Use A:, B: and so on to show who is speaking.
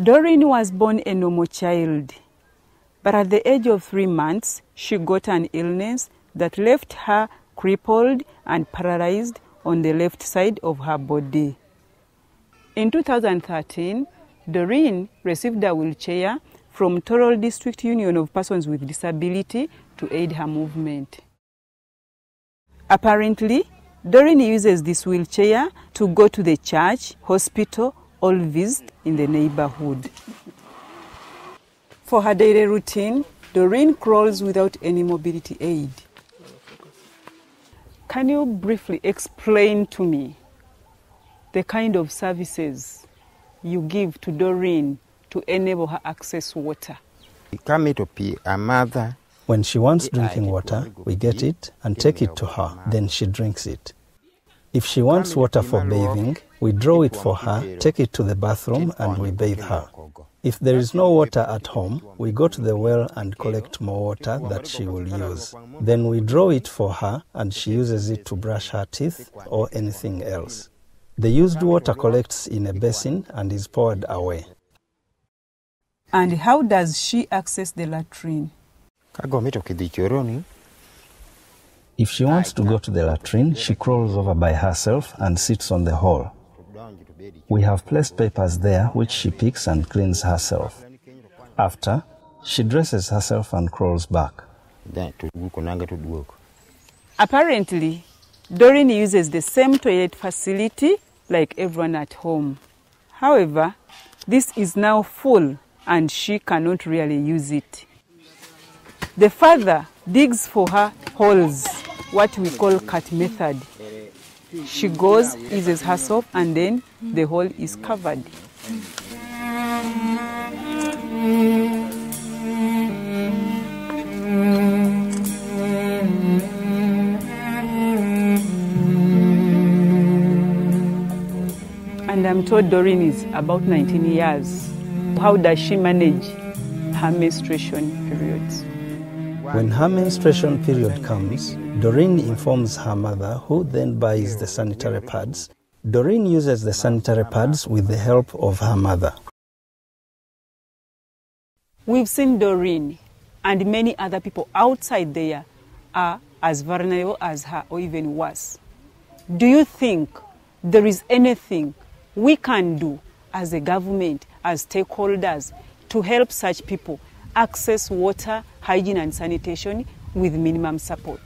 A: Doreen was born a normal child, but at the age of three months, she got an illness that left her crippled and paralyzed on the left side of her body. In 2013, Doreen received a wheelchair from Tororo District Union of Persons with Disability to aid her movement. Apparently, Doreen uses this wheelchair to go to the church, hospital, or visit in the neighborhood. For her daily routine, Doreen crawls without any mobility aid. Can you briefly explain to me the kind of services you give to Doreen to enable her access water?
B: Kama itopi a mother
C: When she wants drinking water, we get it and take it to her, then she drinks it. If she wants water for bathing, we draw it for her, take it to the bathroom, and we bathe her. If there is no water at home, we go to the well and collect more water that she will use. Then we draw it for her, and she uses it to brush her teeth or anything else. The used water collects in a basin and is poured away.
A: And how does she access the latrine?
C: If she wants to go to the latrine, she crawls over by herself and sits on the hole. We have placed papers there which she picks and cleans herself. After, she dresses herself and crawls back.
A: Apparently, Doreen uses the same toilet facility like everyone at home. However, this is now full and she cannot really use it. The father digs for her holes, what we call cut method. She goes, eases herself, and then the hole is covered. And I'm told Doreen is about 19 years. How does she manage her menstruation periods?
C: When her menstruation period comes, Doreen informs her mother, who then buys the sanitary pads. Doreen uses the sanitary pads with the help of her mother.
A: We've seen Doreen and many other people outside there are as vulnerable as her or even worse. Do you think there is anything we can do as a government, as stakeholders, to help such people access water, hygiene, and sanitation with minimum support?